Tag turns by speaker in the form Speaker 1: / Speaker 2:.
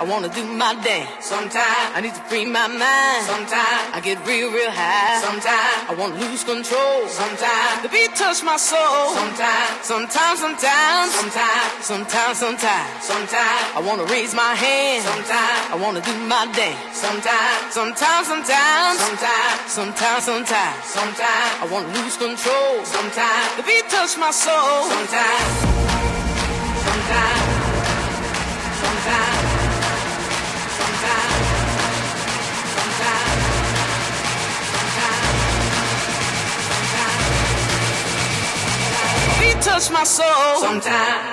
Speaker 1: I wanna do my dance.
Speaker 2: Sometimes
Speaker 1: I need to free my mind.
Speaker 2: Sometimes
Speaker 1: I get real, real high.
Speaker 2: Sometimes
Speaker 1: I wanna lose control.
Speaker 2: Sometimes
Speaker 1: the beat touch my soul.
Speaker 2: Sometimes
Speaker 1: sometimes, sometimes,
Speaker 2: sometimes,
Speaker 1: sometimes, sometimes,
Speaker 2: sometimes
Speaker 1: I wanna raise my hand.
Speaker 2: Sometimes
Speaker 1: I wanna do my dance.
Speaker 2: Sometimes
Speaker 1: sometimes, sometimes,
Speaker 2: sometimes,
Speaker 1: sometimes, sometimes,
Speaker 2: sometimes
Speaker 1: I wanna lose control.
Speaker 2: Sometimes
Speaker 1: the beat touch my soul.
Speaker 2: Sometimes, sometimes,
Speaker 1: touch my soul.
Speaker 2: Sometimes.